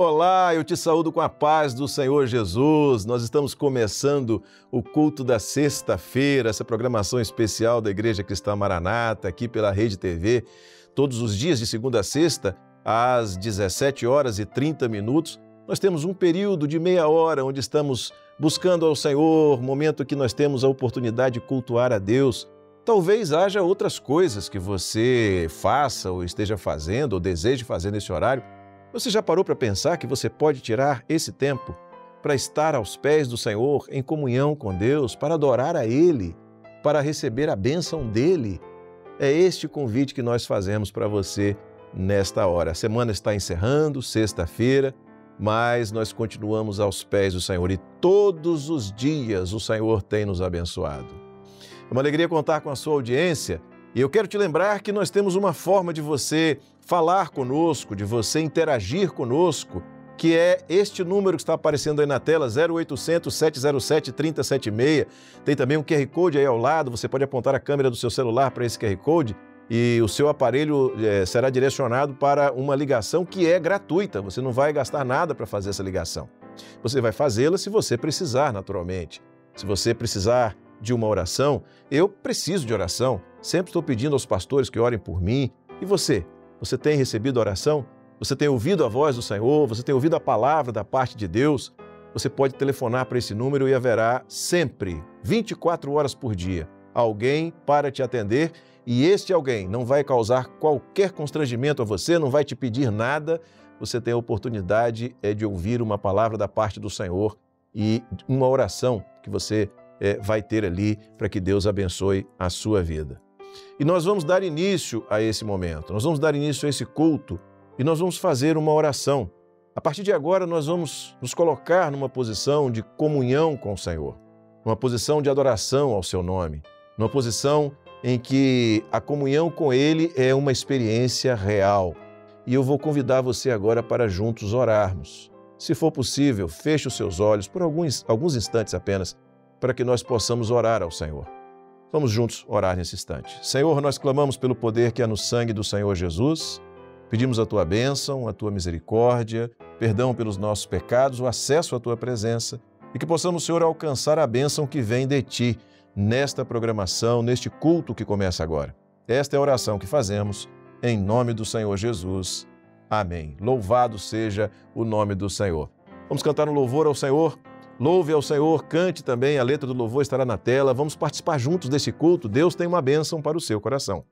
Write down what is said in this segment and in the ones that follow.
Olá, eu te saúdo com a paz do Senhor Jesus. Nós estamos começando o culto da sexta-feira, essa programação especial da Igreja Cristã Maranata, aqui pela Rede TV, todos os dias de segunda a sexta, às 17 horas e 30 minutos. Nós temos um período de meia hora onde estamos buscando ao Senhor, momento que nós temos a oportunidade de cultuar a Deus. Talvez haja outras coisas que você faça ou esteja fazendo ou deseje fazer nesse horário você já parou para pensar que você pode tirar esse tempo para estar aos pés do Senhor em comunhão com Deus, para adorar a Ele, para receber a bênção dele? É este convite que nós fazemos para você nesta hora. A semana está encerrando, sexta-feira, mas nós continuamos aos pés do Senhor e todos os dias o Senhor tem nos abençoado. É uma alegria contar com a sua audiência e eu quero te lembrar que nós temos uma forma de você falar conosco, de você interagir conosco, que é este número que está aparecendo aí na tela, 0800 707 3076. Tem também um QR Code aí ao lado, você pode apontar a câmera do seu celular para esse QR Code e o seu aparelho é, será direcionado para uma ligação que é gratuita, você não vai gastar nada para fazer essa ligação. Você vai fazê-la se você precisar, naturalmente. Se você precisar de uma oração, eu preciso de oração. Sempre estou pedindo aos pastores que orem por mim. E você? Você tem recebido oração? Você tem ouvido a voz do Senhor? Você tem ouvido a palavra da parte de Deus? Você pode telefonar para esse número e haverá sempre, 24 horas por dia, alguém para te atender e este alguém não vai causar qualquer constrangimento a você, não vai te pedir nada. Você tem a oportunidade é, de ouvir uma palavra da parte do Senhor e uma oração que você é, vai ter ali para que Deus abençoe a sua vida. E nós vamos dar início a esse momento, nós vamos dar início a esse culto e nós vamos fazer uma oração. A partir de agora, nós vamos nos colocar numa posição de comunhão com o Senhor, numa posição de adoração ao seu nome, numa posição em que a comunhão com Ele é uma experiência real. E eu vou convidar você agora para juntos orarmos. Se for possível, feche os seus olhos por alguns, alguns instantes apenas, para que nós possamos orar ao Senhor. Vamos juntos orar nesse instante. Senhor, nós clamamos pelo poder que há no sangue do Senhor Jesus. Pedimos a tua bênção, a tua misericórdia, perdão pelos nossos pecados, o acesso à tua presença e que possamos, Senhor, alcançar a bênção que vem de ti nesta programação, neste culto que começa agora. Esta é a oração que fazemos em nome do Senhor Jesus. Amém. Louvado seja o nome do Senhor. Vamos cantar um louvor ao Senhor. Louve ao Senhor, cante também, a letra do louvor estará na tela. Vamos participar juntos desse culto. Deus tem uma bênção para o seu coração.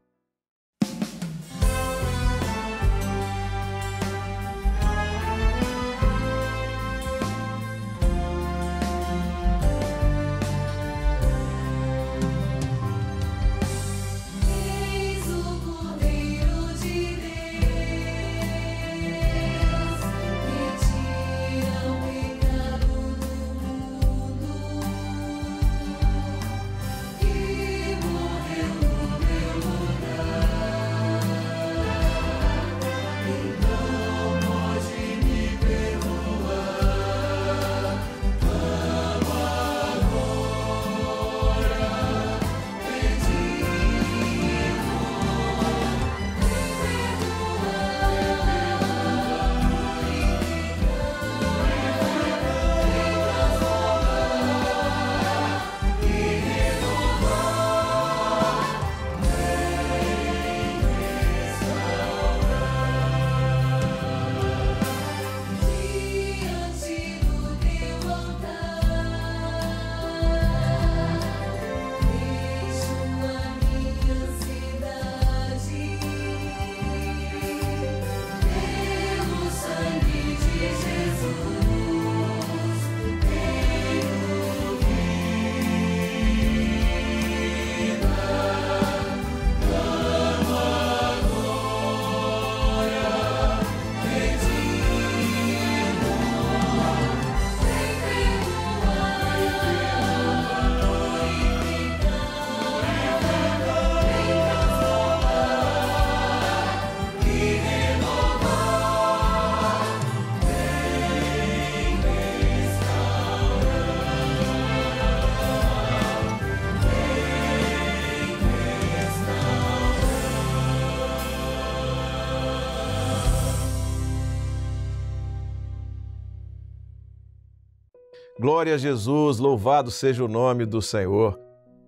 Glória a Jesus, louvado seja o nome do Senhor.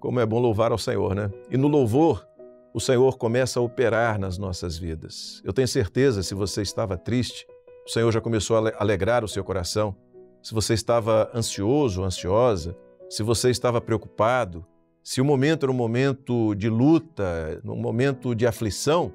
Como é bom louvar ao Senhor, né? E no louvor, o Senhor começa a operar nas nossas vidas. Eu tenho certeza, se você estava triste, o Senhor já começou a alegrar o seu coração. Se você estava ansioso, ansiosa, se você estava preocupado, se o momento era um momento de luta, um momento de aflição,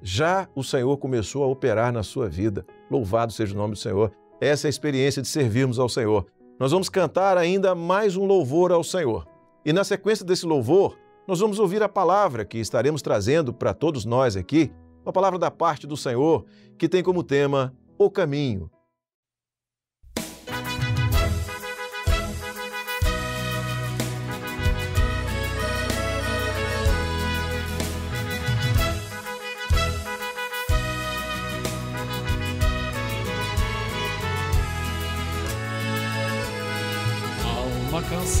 já o Senhor começou a operar na sua vida. Louvado seja o nome do Senhor. Essa é a experiência de servirmos ao Senhor. Nós vamos cantar ainda mais um louvor ao Senhor. E na sequência desse louvor, nós vamos ouvir a palavra que estaremos trazendo para todos nós aqui, uma palavra da parte do Senhor, que tem como tema o caminho.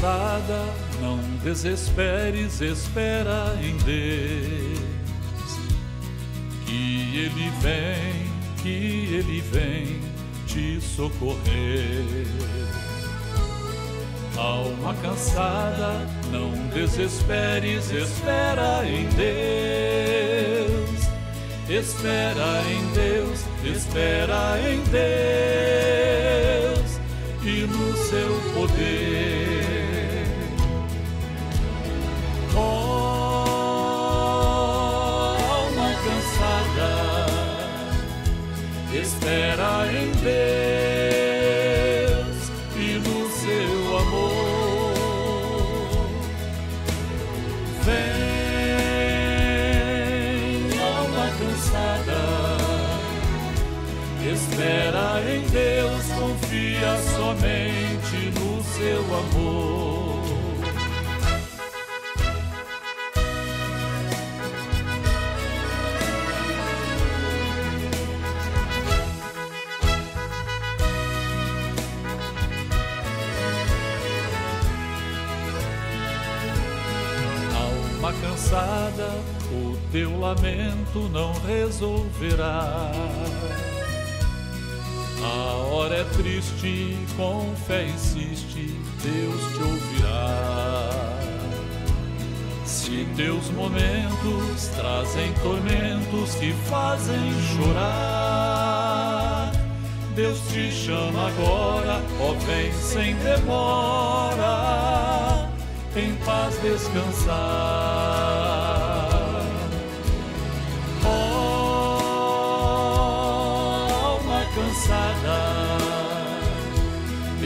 Cansada, não desesperes, espera em Deus. Que Ele vem, que Ele vem te socorrer. Alma cansada, não desesperes, espera em Deus. Espera em Deus, espera em Deus e no seu poder. Espera em Deus o teu lamento não resolverá. A hora é triste, com fé insiste, Deus te ouvirá. Se teus momentos trazem tormentos que fazem chorar, Deus te chama agora, ó vem sem demora em paz descansar.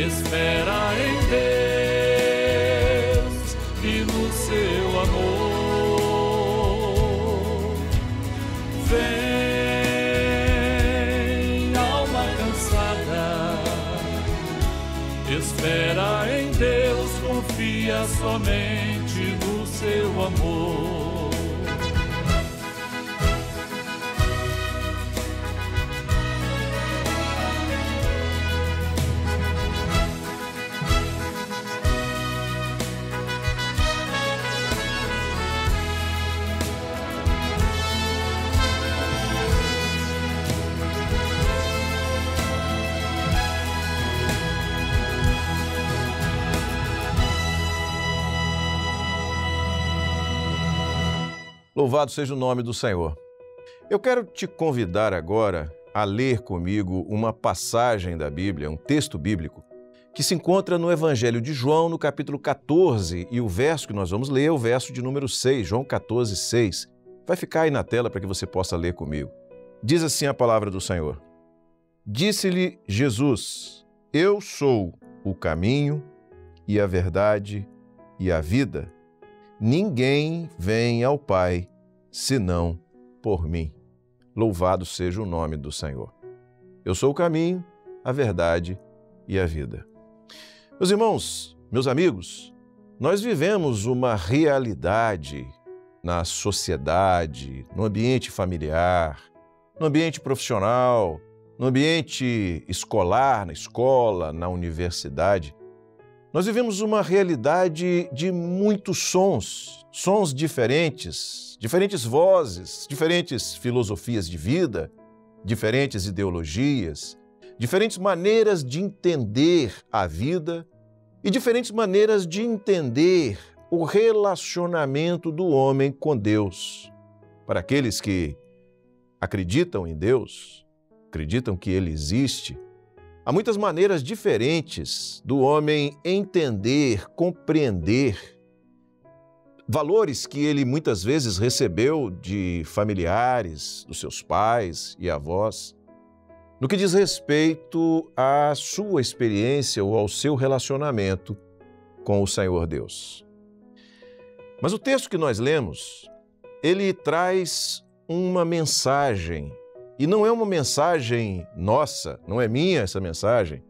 Espera em Deus e no seu amor. Vem, alma cansada, espera em Deus confia somente no seu amor. Louvado seja o nome do Senhor. Eu quero te convidar agora a ler comigo uma passagem da Bíblia, um texto bíblico, que se encontra no Evangelho de João, no capítulo 14, e o verso que nós vamos ler é o verso de número 6, João 14, 6. Vai ficar aí na tela para que você possa ler comigo. Diz assim a palavra do Senhor: Disse-lhe Jesus: Eu sou o caminho e a verdade e a vida. Ninguém vem ao Pai senão por mim. Louvado seja o nome do Senhor. Eu sou o caminho, a verdade e a vida. Meus irmãos, meus amigos, nós vivemos uma realidade na sociedade, no ambiente familiar, no ambiente profissional, no ambiente escolar, na escola, na universidade. Nós vivemos uma realidade de muitos sons, sons diferentes, diferentes vozes, diferentes filosofias de vida, diferentes ideologias, diferentes maneiras de entender a vida e diferentes maneiras de entender o relacionamento do homem com Deus. Para aqueles que acreditam em Deus, acreditam que Ele existe, há muitas maneiras diferentes do homem entender, compreender valores que ele muitas vezes recebeu de familiares, dos seus pais e avós, no que diz respeito à sua experiência ou ao seu relacionamento com o Senhor Deus. Mas o texto que nós lemos, ele traz uma mensagem, e não é uma mensagem nossa, não é minha essa mensagem.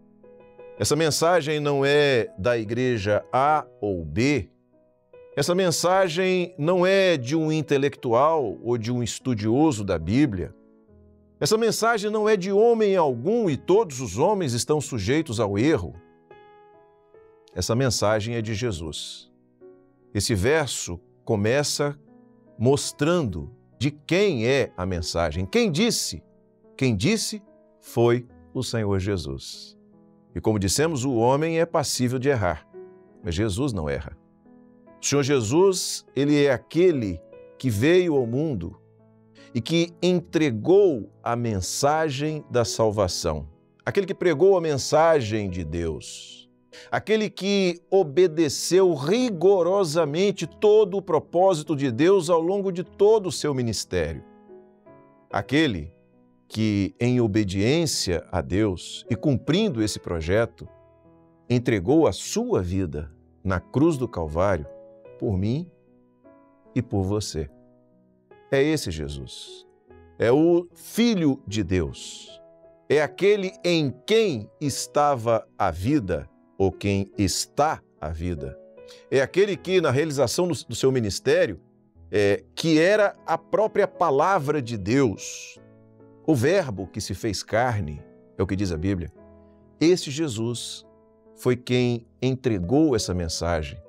Essa mensagem não é da igreja A ou B, essa mensagem não é de um intelectual ou de um estudioso da Bíblia. Essa mensagem não é de homem algum e todos os homens estão sujeitos ao erro. Essa mensagem é de Jesus. Esse verso começa mostrando de quem é a mensagem. Quem disse? Quem disse foi o Senhor Jesus. E como dissemos, o homem é passível de errar, mas Jesus não erra. O Senhor Jesus, ele é aquele que veio ao mundo e que entregou a mensagem da salvação. Aquele que pregou a mensagem de Deus. Aquele que obedeceu rigorosamente todo o propósito de Deus ao longo de todo o seu ministério. Aquele que, em obediência a Deus e cumprindo esse projeto, entregou a sua vida na cruz do Calvário por mim e por você. É esse Jesus. É o Filho de Deus. É aquele em quem estava a vida, ou quem está a vida. É aquele que, na realização do, seu ministério, é, que era a própria palavra de Deus, o Verbo que se fez carne, é o que diz a Bíblia. Esse Jesus foi quem entregou essa mensagem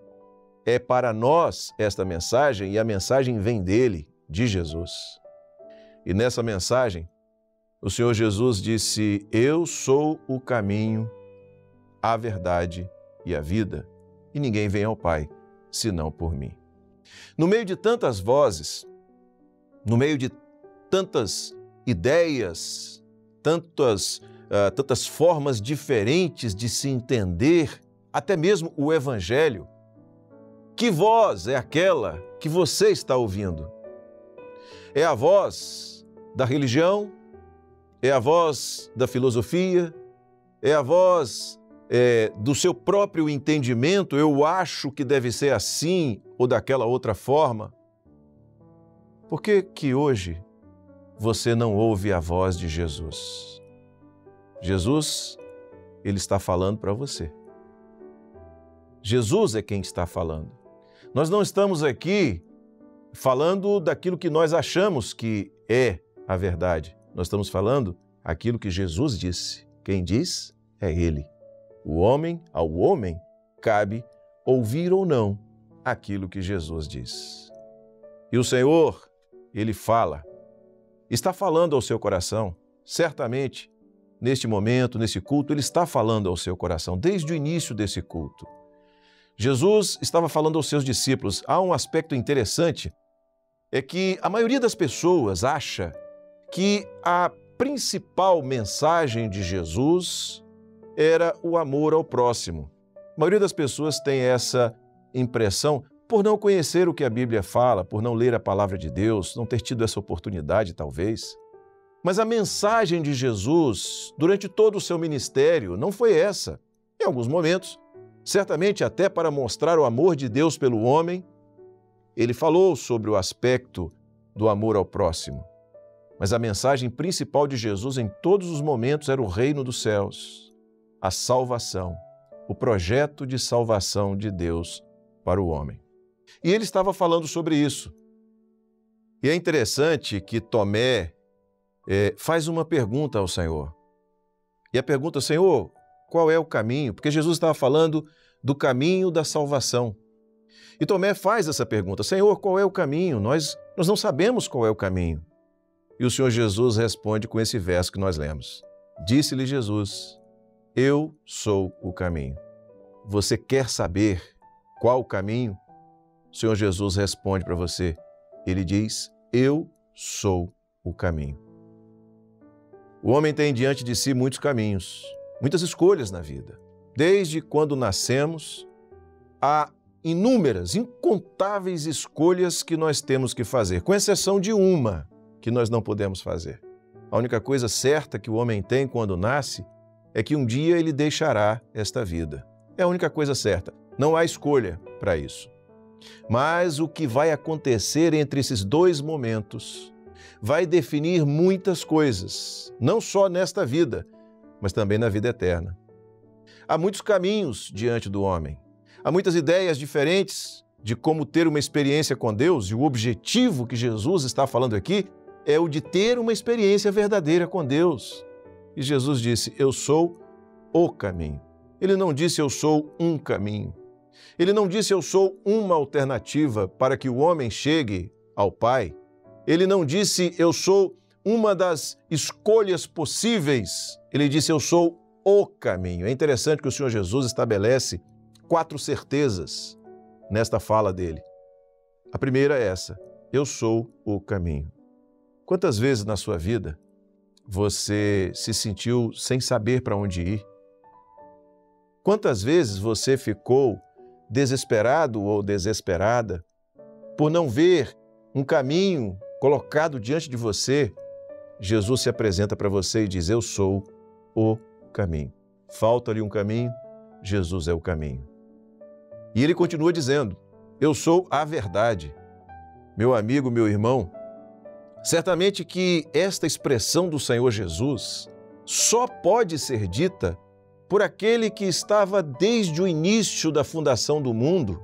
é para nós esta mensagem e a mensagem vem dele, de Jesus. E nessa mensagem, o Senhor Jesus disse: Eu sou o caminho, a verdade e a vida, e ninguém vem ao Pai senão por mim. No meio de tantas vozes, no meio de tantas ideias, tantas, uh, tantas formas diferentes de se entender, até mesmo o Evangelho, que voz é aquela que você está ouvindo? É a voz da religião? É a voz da filosofia? É a voz é, do seu próprio entendimento? Eu acho que deve ser assim ou daquela outra forma? Por que que hoje você não ouve a voz de Jesus? Jesus, ele está falando para você. Jesus é quem está falando. Nós não estamos aqui falando daquilo que nós achamos que é a verdade. Nós estamos falando aquilo que Jesus disse. Quem diz é Ele. O homem, ao homem, cabe ouvir ou não aquilo que Jesus diz. E o Senhor, Ele fala, está falando ao seu coração, certamente, neste momento, nesse culto, Ele está falando ao seu coração, desde o início desse culto. Jesus estava falando aos seus discípulos. Há um aspecto interessante, é que a maioria das pessoas acha que a principal mensagem de Jesus era o amor ao próximo. A maioria das pessoas tem essa impressão por não conhecer o que a Bíblia fala, por não ler a palavra de Deus, não ter tido essa oportunidade, talvez. Mas a mensagem de Jesus, durante todo o seu ministério, não foi essa. Em alguns momentos, certamente até para mostrar o amor de Deus pelo homem, ele falou sobre o aspecto do amor ao próximo. Mas a mensagem principal de Jesus em todos os momentos era o reino dos céus, a salvação, o projeto de salvação de Deus para o homem. E ele estava falando sobre isso. E é interessante que Tomé é, faz uma pergunta ao Senhor. E a pergunta, Senhor, qual é o caminho, porque Jesus estava falando do caminho da salvação. E Tomé faz essa pergunta: Senhor, qual é o caminho? Nós, nós não sabemos qual é o caminho. E o Senhor Jesus responde com esse verso que nós lemos: Disse-lhe Jesus: Eu sou o caminho. você quer saber qual o caminho? O Senhor Jesus responde para você. Ele diz: Eu sou o caminho. O homem tem diante de si muitos caminhos, muitas escolhas na vida. Desde quando nascemos, há inúmeras, incontáveis escolhas que nós temos que fazer, com exceção de uma que nós não podemos fazer. A única coisa certa que o homem tem quando nasce é que um dia ele deixará esta vida. É a única coisa certa. Não há escolha para isso. Mas o que vai acontecer entre esses dois momentos vai definir muitas coisas, não só nesta vida, mas também na vida eterna. Há muitos caminhos diante do homem, há muitas ideias diferentes de como ter uma experiência com Deus, e o objetivo que Jesus está falando aqui é o de ter uma experiência verdadeira com Deus. E Jesus disse: Eu sou o caminho. Ele não disse eu sou um caminho. Ele não disse eu sou uma alternativa para que o homem chegue ao Pai. Ele não disse eu sou uma das escolhas possíveis. Ele disse eu sou o caminho. É interessante que o Senhor Jesus estabelece quatro certezas nesta fala dele. A primeira é essa: eu sou o caminho. Quantas vezes na sua vida você se sentiu sem saber para onde ir? Quantas vezes você ficou desesperado ou desesperada por não ver um caminho colocado diante de você, Jesus se apresenta para você e diz: Eu sou o caminho. Falta-lhe um caminho, Jesus é o caminho. E ele continua dizendo: Eu sou a verdade. Meu amigo, meu irmão, certamente que esta expressão do Senhor Jesus só pode ser dita por aquele que estava desde o início da fundação do mundo,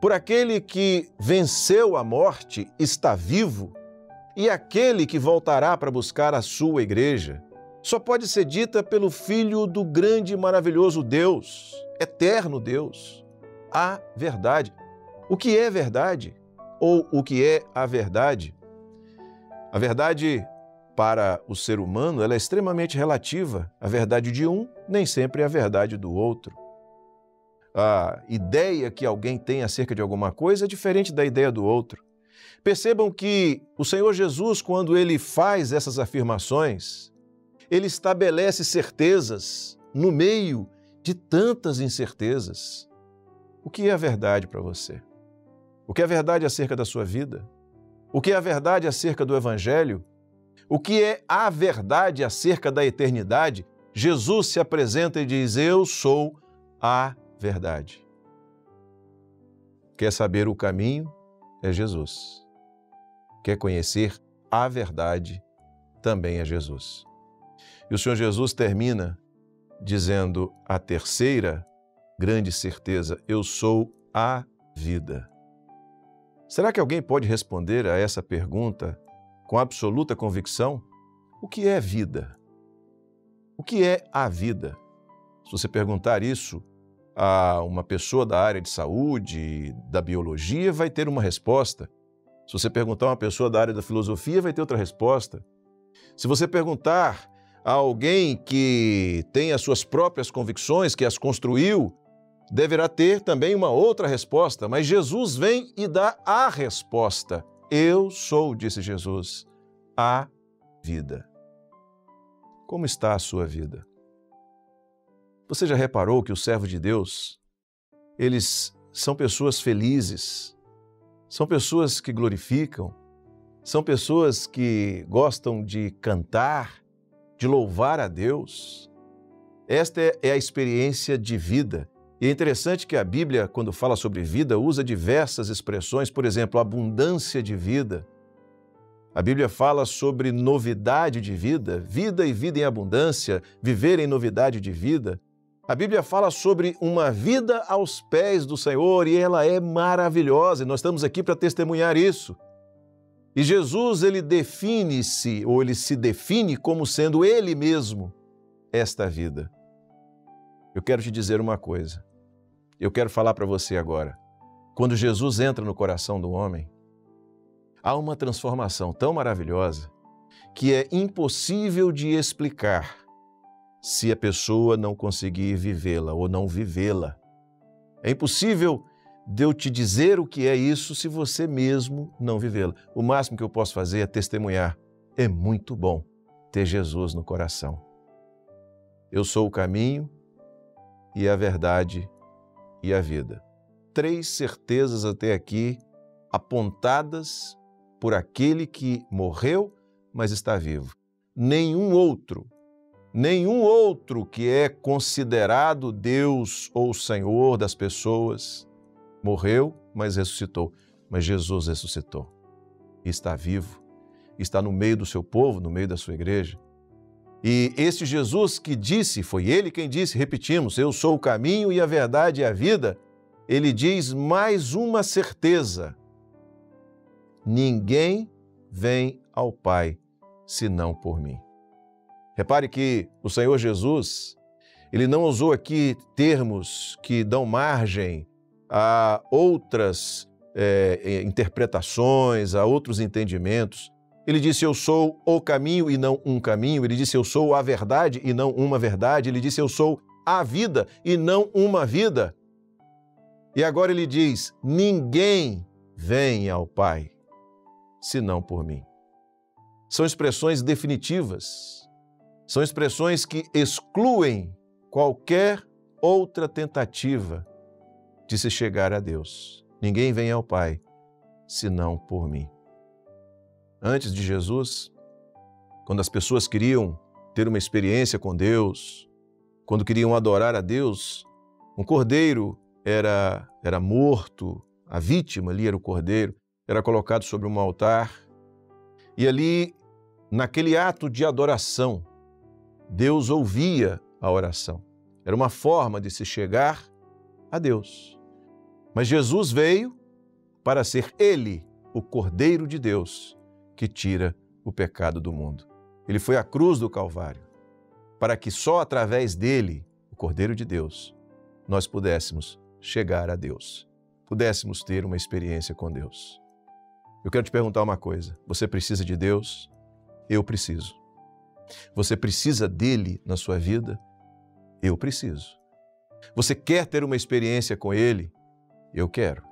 por aquele que venceu a morte, está vivo, e aquele que voltará para buscar a sua igreja, só pode ser dita pelo Filho do grande e maravilhoso Deus, eterno Deus, a verdade. O que é verdade? Ou o que é a verdade? A verdade para o ser humano, ela é extremamente relativa. A verdade de um nem sempre é a verdade do outro. A ideia que alguém tem acerca de alguma coisa é diferente da ideia do outro. Percebam que o Senhor Jesus, quando ele faz essas afirmações, ele estabelece certezas no meio de tantas incertezas. O que é a verdade para você? O que é a verdade acerca da sua vida? O que é a verdade acerca do Evangelho? O que é a verdade acerca da eternidade? Jesus se apresenta e diz: Eu sou a verdade. Quer saber o caminho? É Jesus. Quer conhecer a verdade? Também é Jesus. E o Senhor Jesus termina dizendo a terceira grande certeza: Eu sou a vida. Será que alguém pode responder a essa pergunta com absoluta convicção o que é vida. O que é a vida? Se você perguntar isso a uma pessoa da área de saúde, da biologia, vai ter uma resposta. Se você perguntar a uma pessoa da área da filosofia, vai ter outra resposta. Se você perguntar alguém que tem as suas próprias convicções, que as construiu, deverá ter também uma outra resposta. Mas Jesus vem e dá a resposta. Eu sou, disse Jesus, a vida. Como está a sua vida? Você já reparou que o servo de Deus, eles são pessoas felizes, são pessoas que glorificam, são pessoas que gostam de cantar, de louvar a Deus. Esta é a experiência de vida e é interessante que a Bíblia, quando fala sobre vida, usa diversas expressões, por exemplo, abundância de vida. A Bíblia fala sobre novidade de vida, vida e vida em abundância, viver em novidade de vida. A Bíblia fala sobre uma vida aos pés do Senhor e ela é maravilhosa, e nós estamos aqui para testemunhar isso. E Jesus, ele define-se, ou ele se define como sendo ele mesmo esta vida. Eu quero te dizer uma coisa. Eu quero falar para você agora. Quando Jesus entra no coração do homem, há uma transformação tão maravilhosa que é impossível de explicar se a pessoa não conseguir vivê-la ou não vivê-la. É impossível de eu te dizer o que é isso se você mesmo não vivê-la. O máximo que eu posso fazer é testemunhar. É muito bom ter Jesus no coração. Eu sou o caminho e a verdade e a vida. Três certezas até aqui apontadas por aquele que morreu, mas está vivo. Nenhum outro, nenhum outro que é considerado Deus ou Senhor das pessoas morreu, mas ressuscitou. Mas Jesus ressuscitou e está vivo, está no meio do seu povo, no meio da sua igreja. E esse Jesus que disse, foi ele quem disse, repetimos, eu sou o caminho e a verdade e a vida, ele diz mais uma certeza: ninguém vem ao Pai senão por mim. Repare que o Senhor Jesus, ele não usou aqui termos que dão margem a outras é, interpretações, a outros entendimentos. Ele disse: Eu sou o caminho e não um caminho. Ele disse: Eu sou a verdade e não uma verdade. Ele disse: Eu sou a vida e não uma vida. E agora ele diz: Ninguém vem ao Pai senão por mim. São expressões definitivas, são expressões que excluem qualquer outra tentativa de se chegar a Deus. Ninguém vem ao Pai senão por mim. Antes de Jesus, quando as pessoas queriam ter uma experiência com Deus, quando queriam adorar a Deus, um cordeiro era, era morto, a vítima ali era o cordeiro, era colocado sobre um altar, e ali, naquele ato de adoração, Deus ouvia a oração. Era uma forma de se chegar a Deus. Mas Jesus veio para ser Ele, o Cordeiro de Deus, que tira o pecado do mundo. Ele foi à cruz do Calvário, para que só através dele, o Cordeiro de Deus, nós pudéssemos chegar a Deus, pudéssemos ter uma experiência com Deus. Eu quero te perguntar uma coisa: você precisa de Deus? Eu preciso. Você precisa dele na sua vida? Eu preciso. Você quer ter uma experiência com ele? Eu quero.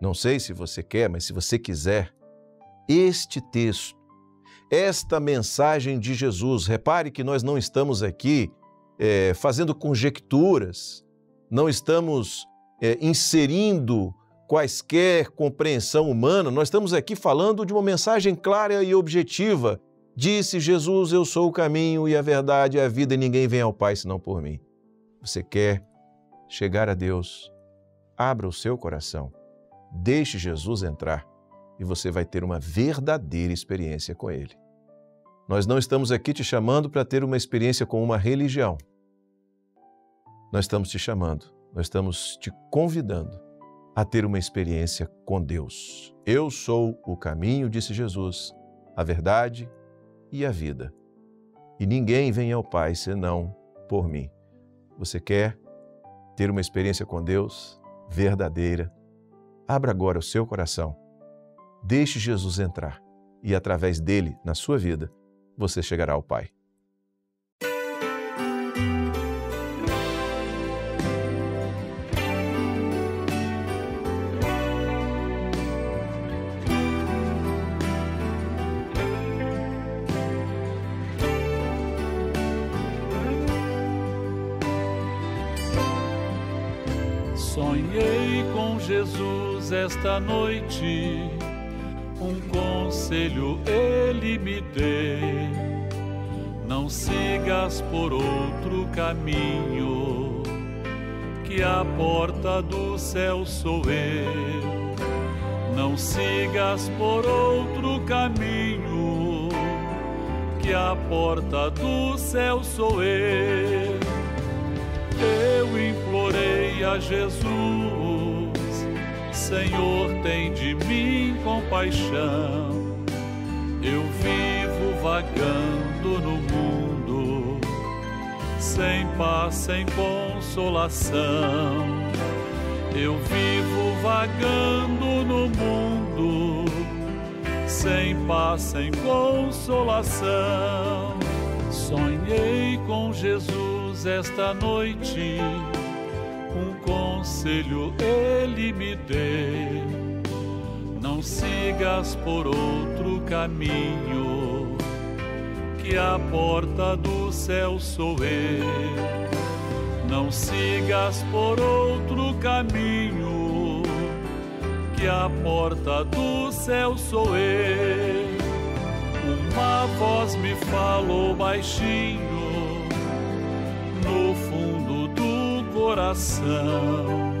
Não sei se você quer, mas se você quiser, este texto, esta mensagem de Jesus, repare que nós não estamos aqui é, fazendo conjecturas, não estamos é, inserindo quaisquer compreensão humana, nós estamos aqui falando de uma mensagem clara e objetiva. Disse Jesus: Eu sou o caminho e a verdade e a vida, e ninguém vem ao Pai senão por mim. Você quer chegar a Deus? Abra o seu coração, deixe Jesus entrar e você vai ter uma verdadeira experiência com Ele. Nós não estamos aqui te chamando para ter uma experiência com uma religião. Nós estamos te chamando, nós estamos te convidando a ter uma experiência com Deus. Eu sou o caminho, disse Jesus, a verdade e a vida. E ninguém vem ao Pai senão por mim. Você quer ter uma experiência com Deus? Verdadeira. Abra agora o seu coração. Deixe Jesus entrar e, através dele, na sua vida, você chegará ao Pai. Jesus esta noite, um conselho ele me deu. Não sigas por outro caminho, que a porta do céu sou eu. Não sigas por outro caminho, que a porta do céu sou eu. Eu implorei a Jesus Senhor, tem de mim compaixão. Eu vivo vagando no mundo, sem paz, sem consolação. Eu vivo vagando no mundo, sem paz, sem consolação. Sonhei com Jesus esta noite, um conselho ele me deu. Não sigas por outro caminho, que a porta do céu sou eu. Não sigas por outro caminho, que a porta do céu sou eu. Uma voz me falou baixinho coração.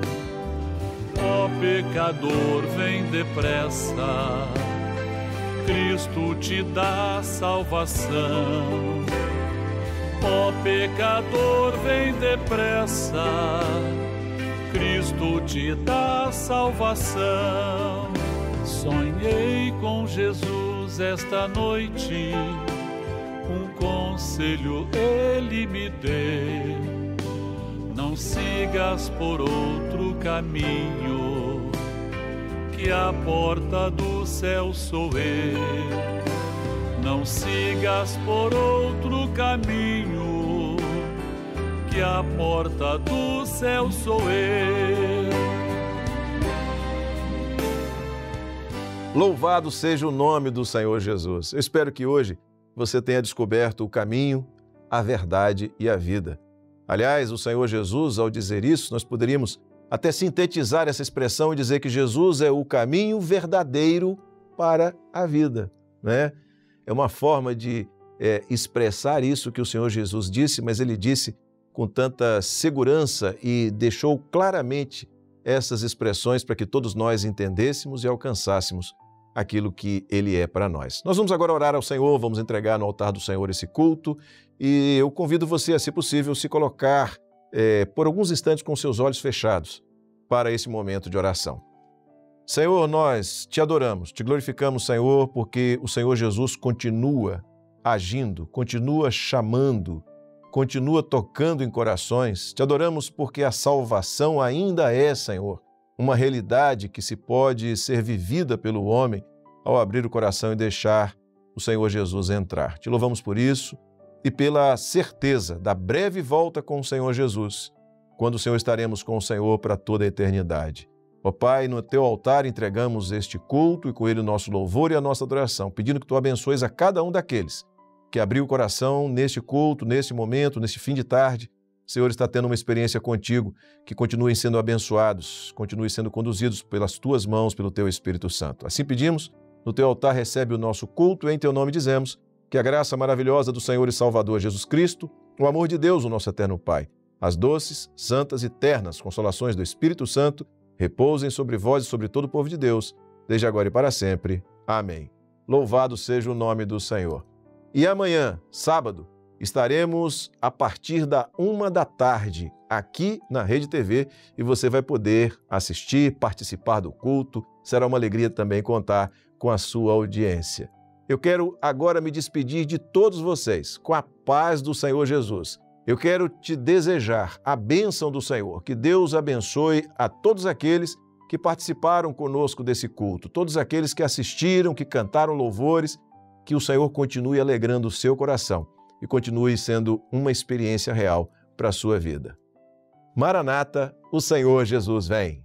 Ó pecador, vem depressa, Cristo te dá salvação. Ó pecador, vem depressa, Cristo te dá salvação. Sonhei com Jesus esta noite, um conselho ele me deu não sigas por outro caminho, que a porta do céu sou eu. Não sigas por outro caminho, que a porta do céu sou eu. Louvado seja o nome do Senhor Jesus. Eu espero que hoje você tenha descoberto o caminho, a verdade e a vida. Aliás, o Senhor Jesus, ao dizer isso, nós poderíamos até sintetizar essa expressão e dizer que Jesus é o caminho verdadeiro para a vida. Né? É uma forma de é, expressar isso que o Senhor Jesus disse, mas ele disse com tanta segurança e deixou claramente essas expressões para que todos nós entendêssemos e alcançássemos aquilo que Ele é para nós. Nós vamos agora orar ao Senhor, vamos entregar no altar do Senhor esse culto e eu convido você, a, se possível, se colocar é, por alguns instantes com seus olhos fechados para esse momento de oração. Senhor, nós te adoramos, te glorificamos, Senhor, porque o Senhor Jesus continua agindo, continua chamando, continua tocando em corações. Te adoramos porque a salvação ainda é, Senhor, uma realidade que se pode ser vivida pelo homem ao abrir o coração e deixar o Senhor Jesus entrar. Te louvamos por isso e pela certeza da breve volta com o Senhor Jesus, quando o Senhor estaremos com o Senhor para toda a eternidade. Ó Pai, no teu altar entregamos este culto e com ele o nosso louvor e a nossa adoração, pedindo que tu abençoes a cada um daqueles que abriu o coração neste culto, neste momento, neste fim de tarde, Senhor está tendo uma experiência contigo, que continuem sendo abençoados, continuem sendo conduzidos pelas tuas mãos, pelo teu Espírito Santo. Assim pedimos, no teu altar recebe o nosso culto, em teu nome dizemos que a graça maravilhosa do Senhor e Salvador Jesus Cristo, o amor de Deus, o nosso eterno Pai, as doces, santas e ternas consolações do Espírito Santo repousem sobre vós e sobre todo o povo de Deus, desde agora e para sempre. Amém. Louvado seja o nome do Senhor. E amanhã, sábado, Estaremos a partir da uma da tarde aqui na Rede TV e você vai poder assistir, participar do culto. Será uma alegria também contar com a sua audiência. Eu quero agora me despedir de todos vocês com a paz do Senhor Jesus. Eu quero te desejar a bênção do Senhor, que Deus abençoe a todos aqueles que participaram conosco desse culto, todos aqueles que assistiram, que cantaram louvores, que o Senhor continue alegrando o seu coração e continue sendo uma experiência real para a sua vida. Maranata, o Senhor Jesus vem.